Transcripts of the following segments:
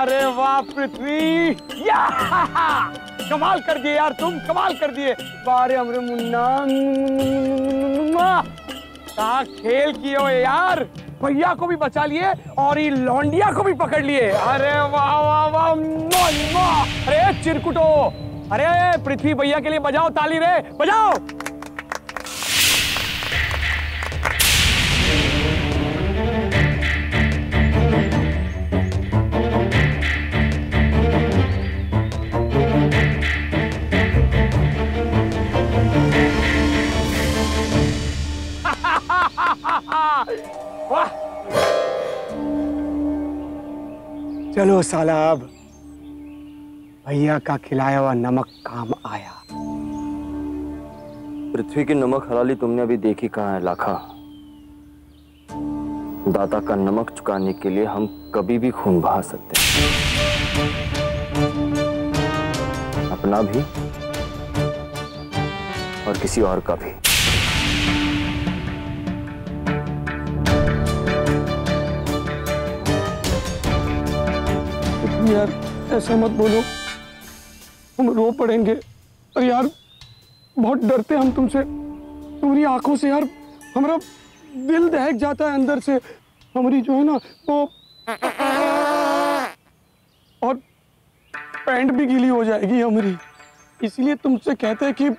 अरे वाह, पृथ्वी। कमाल कर दिए यार तुम, कमाल कर दिए। बारे हमरे मुन्ना का खेल किए हो यार। भैया को भी बचा लिए और ये लौंडिया को भी पकड़ लिए। अरे वाह वाह वाह। अरे चिरकुटो। अरे पृथ्वी भैया के लिए बजाओ, ताली रे, बजाओ। चलो सालाब भैया का खिलाया हुआ नमक काम आया। पृथ्वी की नमक हलाली तुमने अभी देखी कहाँ है, लाखा? दाता का नमक चुकाने के लिए हम कभी भी खून बहा सकते हैं। अपना भी और किसी और का भी। यार, ऐसा मत बोलो। हम रो पड़ेंगे। और यार, बहुत डरते हम तुमसे। तुम्हारी आँखों से यार, हमारा दिल दहक जाता है अंदर से। हमारी जो है ना, वो और पैंट भी गीली हो जाएगी हमारी। इसलिए तुमसे कहते हैं कि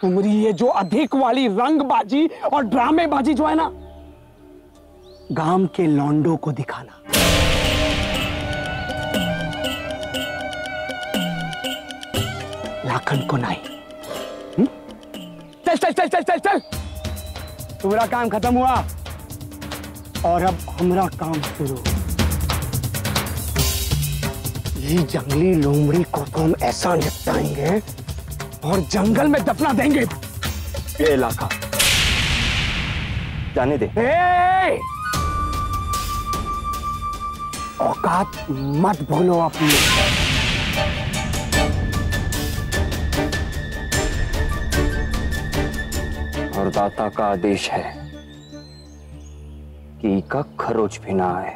तुम्हारी ये जो अधिक वाली रंगबाजी और ड्रामेबाजी जो है ना, गाँव के लौंडों को दिखाना। लाखन को नहीं? चल चल चल चल चल चल। तुम्हारा काम खत्म हुआ। और अब हमारा काम शुरू। ये जंगली लोमड़ी को तो हम ऐसा निपटाएँगे और जंगल में दफना देंगे। ये इलाका। जाने दे। औकात मत भूलो अपनी दाता का आदेश है कि का खरोच भी ना आए।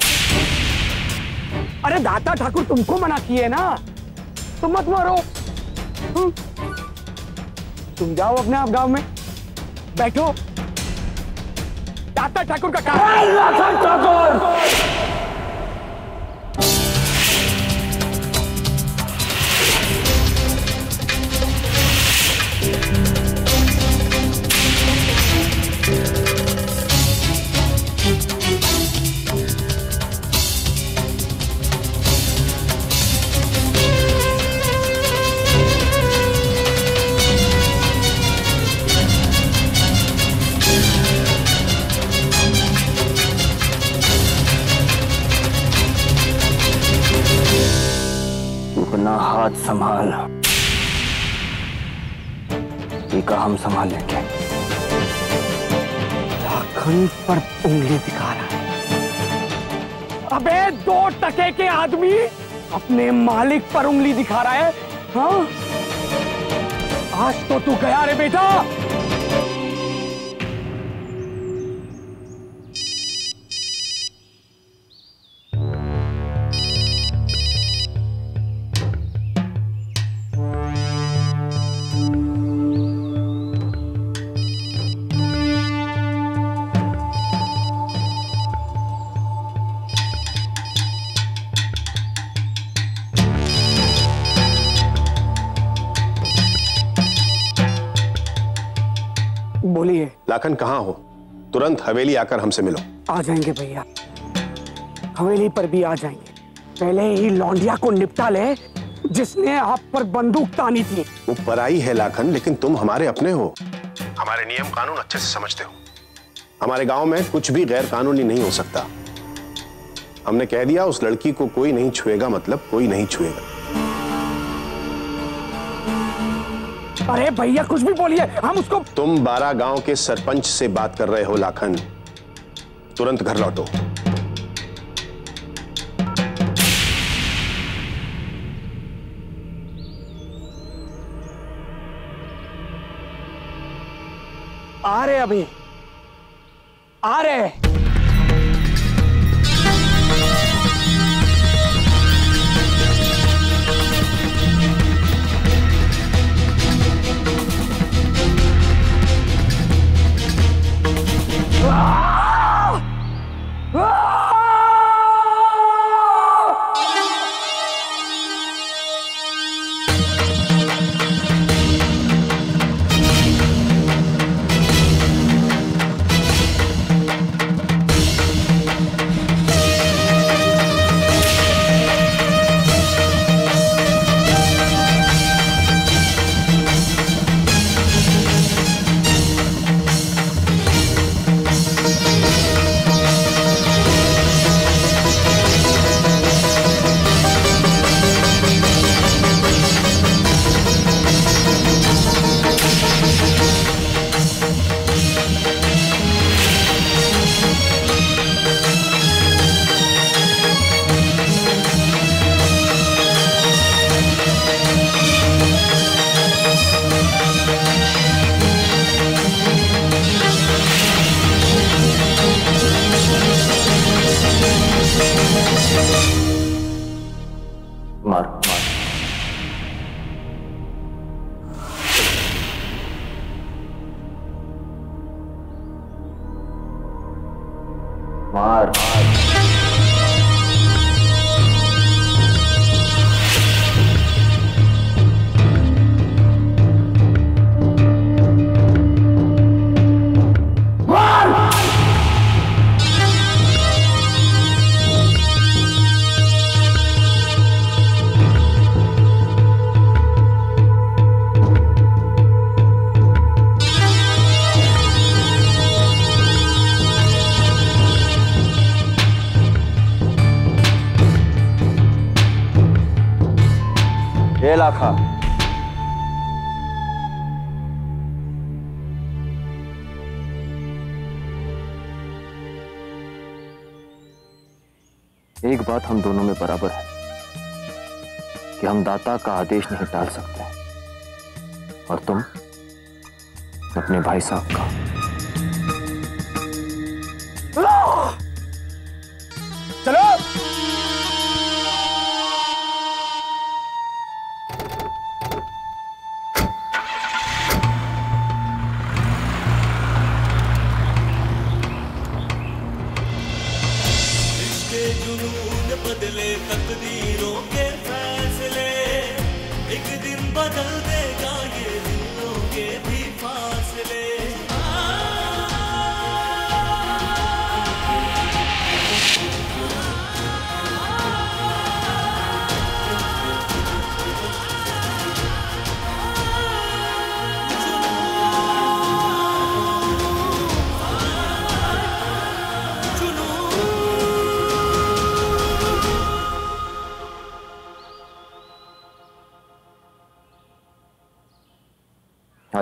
अरे दाता ठाकुर तुमको मना किए ना? तुम मत मारो। हम्म। तुम जाओ अपने आप गाँव में। बैठो। दाता ठाकुर का काम अपना हम संभाल लेंगे। लाखन पर उंगली दिखा रहा है। अबे, दो टके के आदमी अपने मालिक पर उंगली दिखा रहा है हाँ? आज तो तू गया रे बेटा। लाखन कहाँ हो? तुरंत हवेली आकर हमसे मिलो। आ जाएँगे भैया। हवेली पर भी आ जाएँगे। पहले ही लौंडिया को निपटा ले जिसने आप पर बंदूक तानी थी। वो पराई है लाखन लेकिन तुम हमारे अपने हो। हमारे नियम कानून अच्छे से समझते हो। हमारे गाँव में कुछ भी गैर कानूनी नहीं हो सकता। हमने कह दिया उस लड़की को कोई नहीं छुएगा मतलब कोई नहीं छुएगा। अरे भैया कुछ भी बोलिए। हम उसको तुम बारह गाँव के सरपंच से बात कर रहे हो लाखन। तुरंत घर लौटो। आ रहे अभी। आ रहे लाखा एक बात हम दोनों में बराबर है कि हम दाता का आदेश नहीं टाल सकते। और तुम अपने भाई साहब का।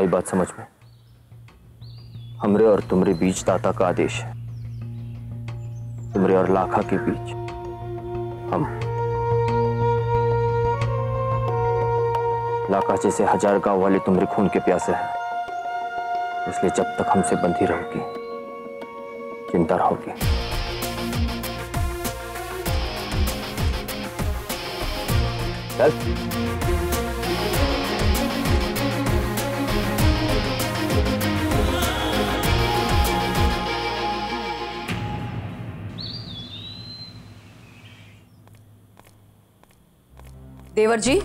आई बात समझ में। हमरे और तुमरे बीच दाता का आदेश है। तुमरे और लाखा के बीच। हम लाखा जैसे हज़ार गाँव वाले तुमरे खून के प्यासे हैं। इसलिए जब तक हमसे बंधी रहोगी चिंता रहोगी। चल देवर जी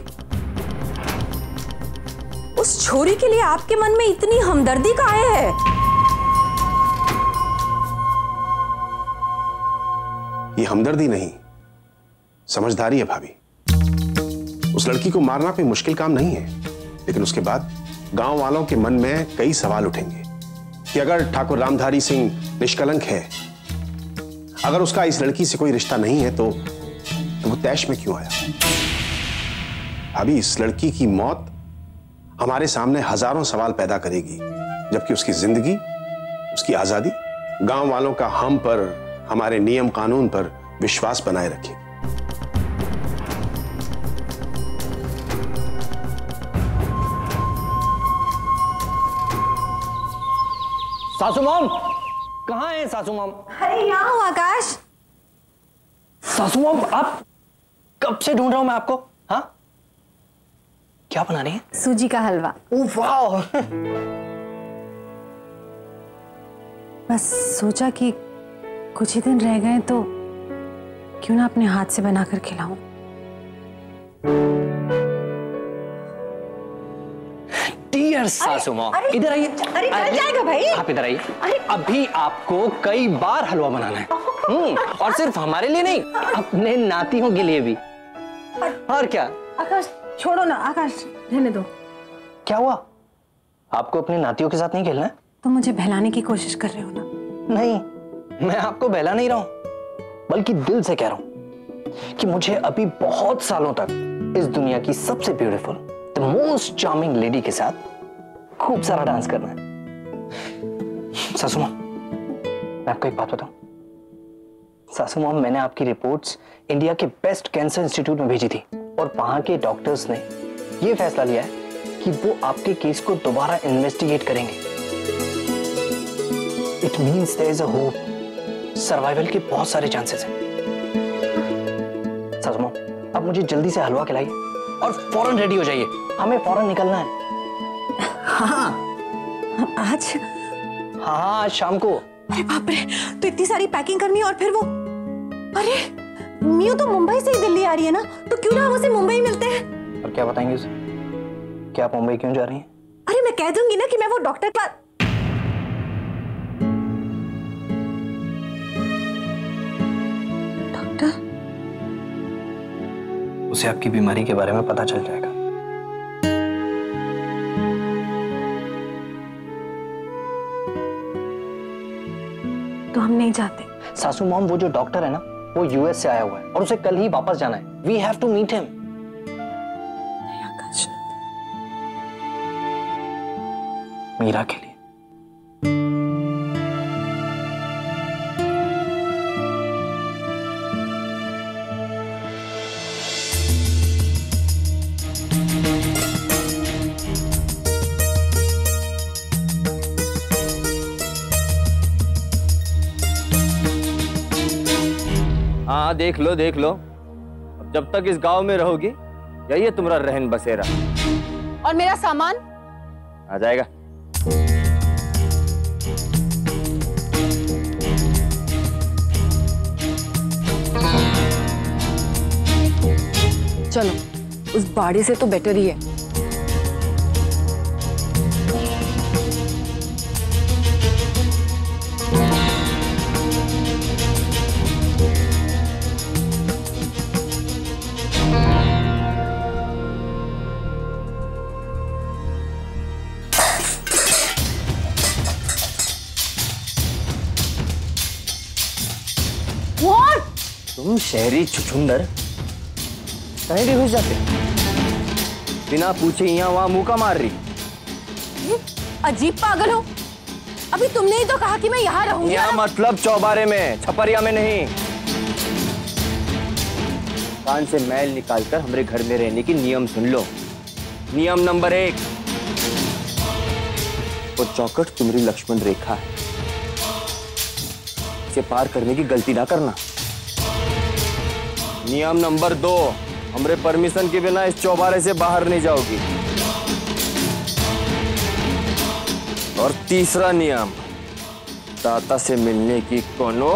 उस छोरी के लिए आपके मन में इतनी हमदर्दी का आया है? ये हमदर्दी नहीं समझदारी है भाभी। उस लड़की को मारना कोई मुश्किल काम नहीं है लेकिन उसके बाद गाँव वालों के मन में कई सवाल उठेंगे कि अगर ठाकुर रामधारी सिंह निष्कलंक है अगर उसका इस लड़की से कोई रिश्ता नहीं है तो, तो वो तैश में क्यों आया? भाभी इस लड़की की मौत हमारे सामने हज़ारों सवाल पैदा करेगी जबकि उसकी ज़िंदगी उसकी आज़ादी गाँव वालों का हम पर हमारे नियम कानून पर विश्वास बनाए रखेगी। सासू मॉम कहाँ है सासू मॉम? अरे यहाँ हूँ आकाश। सासू मॉम आप कब से ढूंढ रहा हूँ मैं आपको? क्या बना रही है? सूजी का हलवा। बस सोचा कि कुछ ही दिन रह गए तो क्यों ना अपने हाथ से बनाकर खिलाऊं। डियर सासू मॉम इधर आइए। अरे चल जाएगा भाई। आप इधर आइए। अभी आपको कई बार हलवा बनाना है। हम्म और सिर्फ़ हमारे लिए नहीं अपने नातियों के लिए भी। और क्या? आकाश छोड़ो ना आकाश रहने दो। क्या हुआ? आपको अपने नातियों के साथ नहीं खेलना है? तुम मुझे बहलाने की कोशिश कर रहे हो ना? नहीं मैं आपको बहला नहीं रहा हूँ बल्कि दिल से कह रहा हूँ कि मुझे अभी बहुत सालों तक इस दुनिया की सबसे beautiful the most charming lady के साथ खूब सारा डांस करना है। सासू माँ मैं आपको एक बात बताऊँ। सासू माँ मैंने आपकी रिपोर्ट्स इंडिया के बेस्ट कैंसर इंस्टीट्यूट में भेजी थी। और वहाँ के डॉक्टर्स ने यह फैसला लिया है कि वो आपके केस को दोबारा इन्वेस्टिगेट करेंगे। It means there is a hope survival के बहुत सारे चांसेस हैं। सासू माँ अब मुझे जल्दी से हलवा खिलाइए और फ़ौरन रेडी हो जाइए। हमें फ़ौरन निकलना है। हाँ। आज? हाँ हाँ शाम को। अरे बाप रे तो इतनी सारी पैकिंग करनी और फिर वो अरे मियो तो मुंबई से ही दिल्ली आ रही है ना? तो क्यों ना हम उसे मुंबई मिलते हैं? और क्या बताएँगे उसे? क्या आप मुंबई क्यों जा रही हैं? अरे मैं कह दूँगी ना कि मैं वो डॉक्टर का डॉक्टर? उसे आपकी बीमारी के बारे में पता चल जाएगा। तो हम नहीं जाते। सासू मॉम वो जो डॉक्टर है ना वो यूएस से आया हुआ है और उसे कल ही वापस जाना है। We have to meet him Meera के हाँ देख लो देख लो। अब जब तक इस गाँव में रहोगी यही है तुम्हारा रहन बसेरा। और मेरा सामान? आ जाएगा। चलो उस बाड़े से तो बेटर ही है। शहरी छुछुंदर कहीं भी घुस जाते। बिना पूछे यहाँ वहाँ मुँह का मार रही। अजीब पागल हो। अभी तुमने ही तो कहा कि मैं यहाँ रहूँगी। यहाँ मतलब चौबारे में छपरिया में नहीं। कान से मैल निकालकर हमारे घर में रहने की नियम सुन लो। नियम नंबर एक। वो चौकट तुम्हारी लक्ष्मण रेखा है। इसे पार करने की गलती ना करना। नियम नंबर दो हमरे परमिशन के बिना इस चौबारे से बाहर नहीं जाओगी। और तीसरा नियम दाता से मिलने की कोनो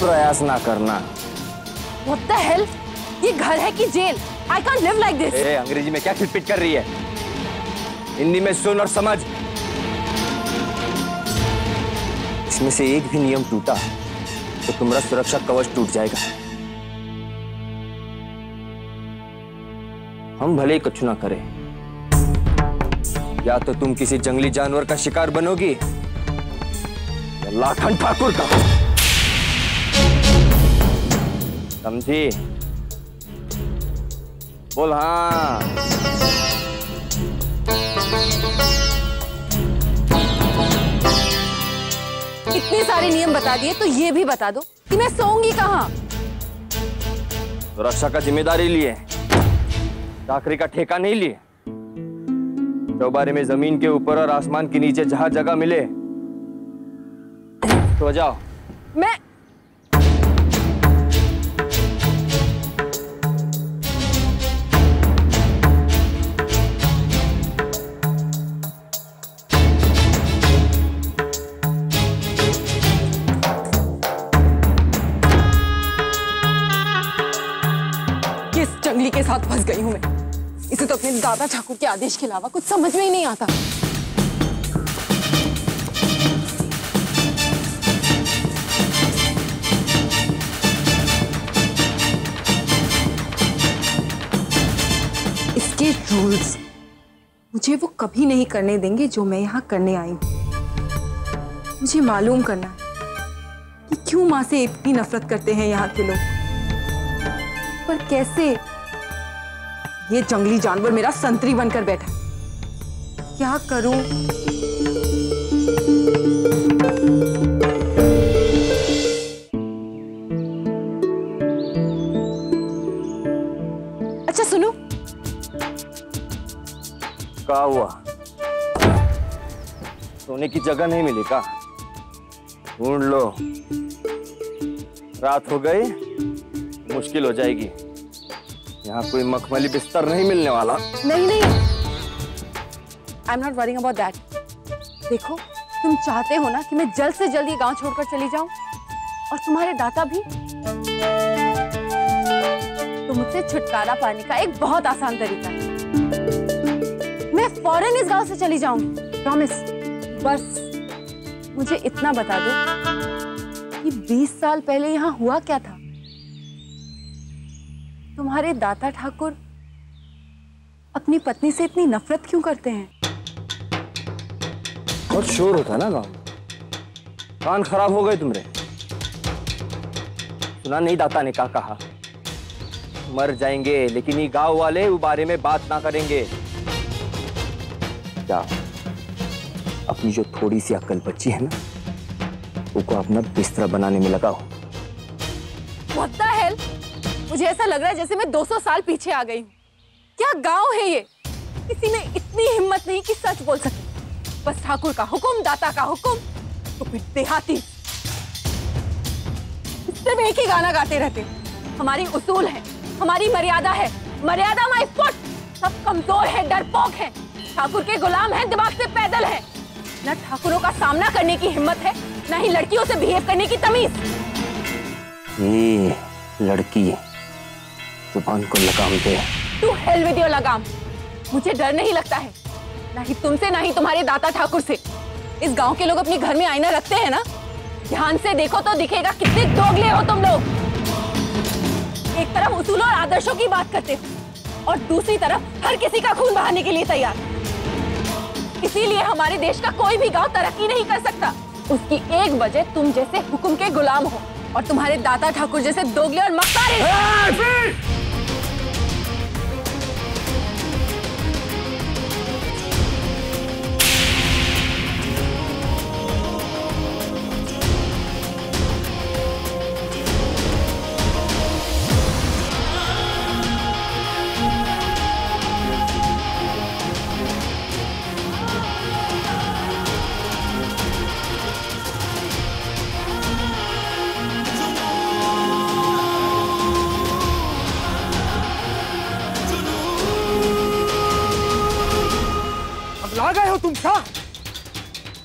प्रयास ना करना। What the hell? ये घर है कि jail? I can't live like this. ए, अंग्रेज़ी में क्या खिटपिट कर रही है? हिंदी में सुन और समझ। इसमें से एक भी नियम टूटा। तो तुम्हारा सुरक्षा कवच टूट जाएगा। हम भले ही कुछ ना करें। या तो तुम किसी जंगली जानवर का शिकार बनोगी, या लाखन ठाकुर का। समझी? बोल हाँ। इतने सारे नियम बता दिए तो ये भी बता दो कि मैं सोऊँगी कहाँ? सुरक्षा का ज़िम्मेदारी लिए चाकरी का ठेका नहीं लिए। चौबारे में ज़मीन के ऊपर और आसमान के नीचे जहाँ जगह मिले तो जाओ। मैं इसे दादा ठाकुर के आदेश के अलावा कुछ समझ में ही नहीं आता। इसके रूल्स मुझे वो कभी नहीं करने देंगे जो मैं यहाँ करने आई हूँ। मुझे मालूम करना है कि क्यों माँ से इतनी नफरत करते हैं यहाँ के लोग। पर कैसे ये जंगली जानवर मेरा संतरी बनकर बैठा क्या करूँ? अच्छा सुनो। का हुआ? सोने की जगह नहीं मिली का? ढूंढ लो। रात हो गई, मुश्किल हो जाएगी। यहाँ कोई मखमली बिस्तर नहीं मिलने वाला। नहीं नहीं। I am not worrying about that देखो, तुम चाहते हो ना कि मैं जल्द से जल्द ये गाँव छोड़कर चली जाऊँ? और तुम्हारे दाता भी? तो मुझसे छुटकारा पाने का एक बहुत आसान तरीका है। मैं फ़ौरन इस गाँव से चली जाऊँगी। प्रॉमिस बस, मुझे इतना बता दो कि 20 साल पहले यहाँ हुआ क्या था? तुम्हारे दाता ठाकुर अपनी पत्नी से इतनी नफरत क्यों करते हैं? बहुत शोर होता है ना गाँव कान खराब हो गए तुमरे। सुना नहीं दाता ने क्या कहा? मर जाएँगे, लेकिन ये गाँव वाले वो बारे में बात ना करेंगे। क्या? अपनी जो थोड़ी सी अक्ल बची है ना उसको अपना बिस्तरा बनाने में लगाओ? मुझे ऐसा लग रहा है जैसे मैं 200 साल पीछे आ गई हूँ। क्या गाँव है ये? किसी में इतनी हिम्मत नहीं कि सच बोल सके। बस ठाकुर का हुक्म, दाता का हुक्म तो फिर देहाती। सिर्फ़ एक ही गाना गाते रहते हमारी उसूल है, हमारी मर्यादा है। मर्यादा माई फुट। सब कमज़ोर है, डरपोक है। ठाकुर के गुलाम है, दिमाग से पैदल है। न ठाकुरों का सामना करने की हिम्मत है, न ही लड़कियों से बिहेव करने की तमीज। ये लड़की ज़ुबान को लगाम दे। टू हेल विद योर लगाम। मुझे डर नहीं लगता है। ना ही तुमसे, ना ही तुम्हारे दाता ठाकुर से। इस गाँव के लोग अपने घर में आईना रखते हैं ना? ध्यान से देखो तो दिखेगा कितने दोगले हो तुम लोग। एक तरफ़ उसूलों और आदर्शों की बात करते हो, और दूसरी तरफ़ हर किसी का खून बहाने के लिए तैयार। इसीलिए हमारे देश का कोई भी गाँव तरक्की नहीं कर सकता। उसकी एक वजह तुम जैसे हुक्म के गुलाम हो। और तुम्हारे दाता ठाकुर जैसे दोगले और मक्कारी।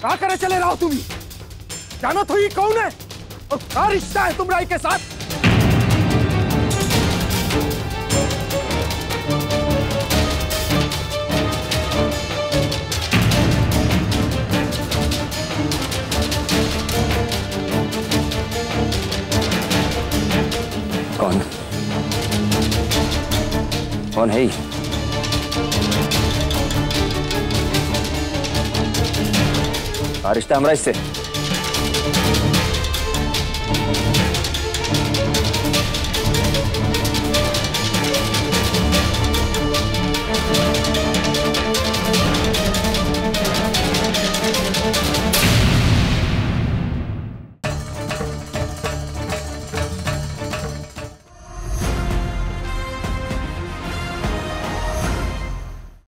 क्या करे चले रहो तुम ही? जानो तो ये कौन है और क्या रिश्ता है तुमरा के साथ कौन कौन है ये? क्या रिश्ता है हमारा इससे